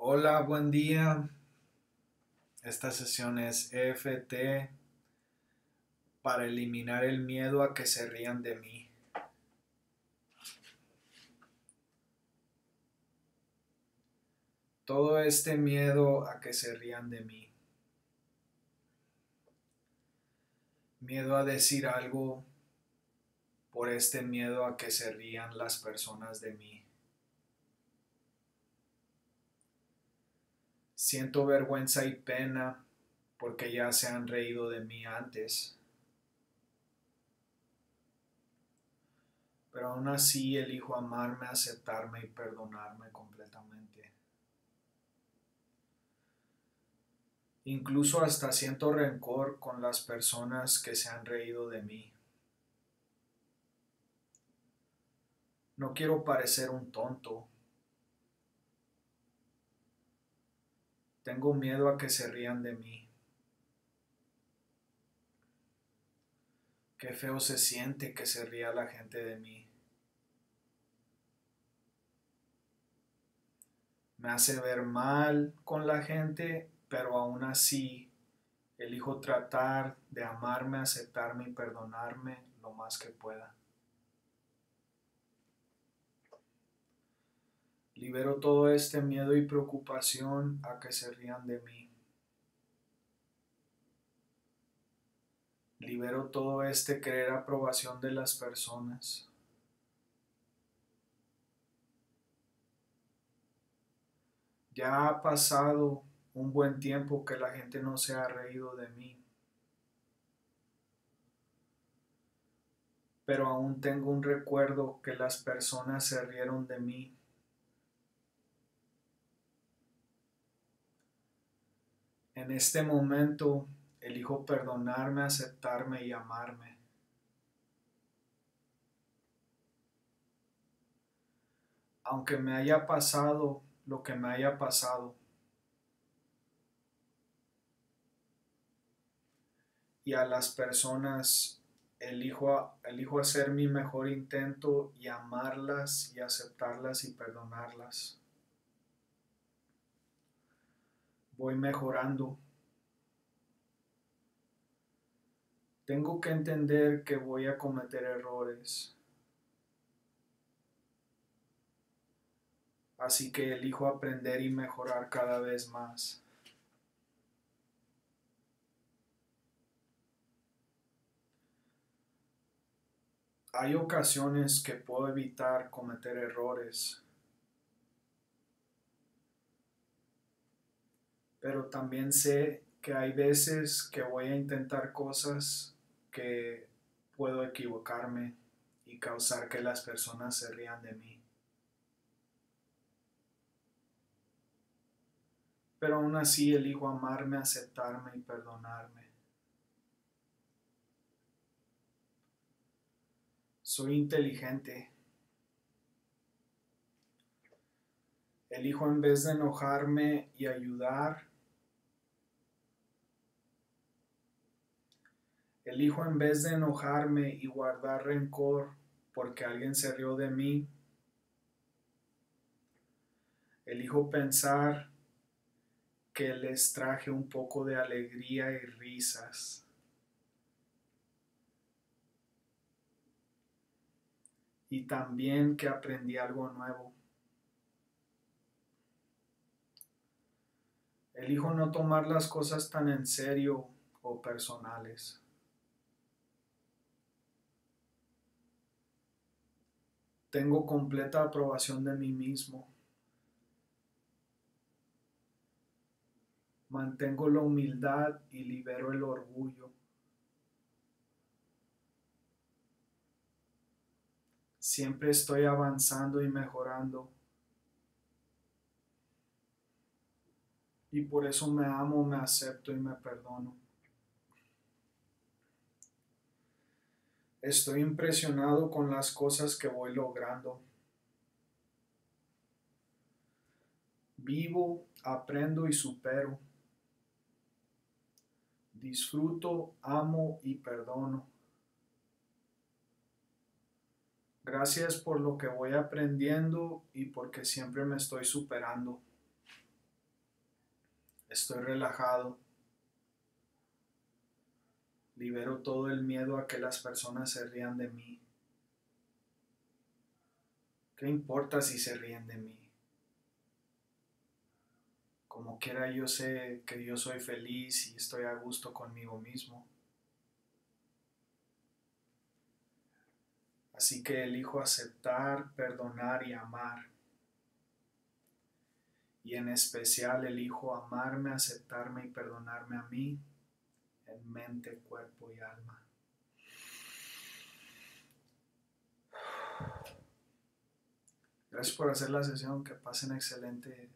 Hola, buen día. Esta sesión es EFT para eliminar el miedo a que se rían de mí. Todo este miedo a que se rían de mí. Miedo a decir algo por este miedo a que se rían las personas de mí. Siento vergüenza y pena porque ya se han reído de mí antes. Pero aún así elijo amarme, aceptarme y perdonarme completamente. Incluso hasta siento rencor con las personas que se han reído de mí. No quiero parecer un tonto. Tengo miedo a que se rían de mí. Qué feo se siente que se ría la gente de mí. Me hace ver mal con la gente, pero aún así elijo tratar de amarme, aceptarme y perdonarme lo más que pueda. Libero todo este miedo y preocupación a que se rían de mí. Libero todo este querer aprobación de las personas. Ya ha pasado un buen tiempo que la gente no se ha reído de mí. Pero aún tengo un recuerdo que las personas se rieron de mí En este momento elijo perdonarme, aceptarme y amarme. Aunque me haya pasado lo que me haya pasado. Y a las personas elijo, elijo hacer mi mejor intento y amarlas y aceptarlas y perdonarlas. Voy mejorando. Tengo que entender que voy a cometer errores. Así que elijo aprender y mejorar cada vez más. Hay ocasiones que puedo evitar cometer errores pero también sé que hay veces que voy a intentar cosas que puedo equivocarme y causar que las personas se rían de mí. Pero aún así elijo amarme, aceptarme y perdonarme. Soy inteligente. Elijo en vez de enojarme y ayudar, Elijo en vez de enojarme y guardar rencor porque alguien se rió de mí, elijo pensar que les traje un poco de alegría y risas. Y también que aprendí algo nuevo. Elijo no tomar las cosas tan en serio o personales. Tengo completa aprobación de mí mismo. Mantengo la humildad y libero el orgullo. Siempre estoy avanzando y mejorando. Y por eso me amo, me acepto y me perdono. Estoy impresionado con las cosas que voy logrando. Vivo, aprendo y supero. Disfruto, amo y perdono. Gracias por lo que voy aprendiendo y porque siempre me estoy superando. Estoy relajado. Libero todo el miedo a que las personas se rían de mí. ¿Qué importa si se ríen de mí? Como quiera yo sé que yo soy feliz y estoy a gusto conmigo mismo. Así que elijo aceptar, perdonar y amar. Y en especial elijo amarme, aceptarme y perdonarme a mí en mente, cuerpo y alma. Gracias por hacer la sesión, que pasen excelente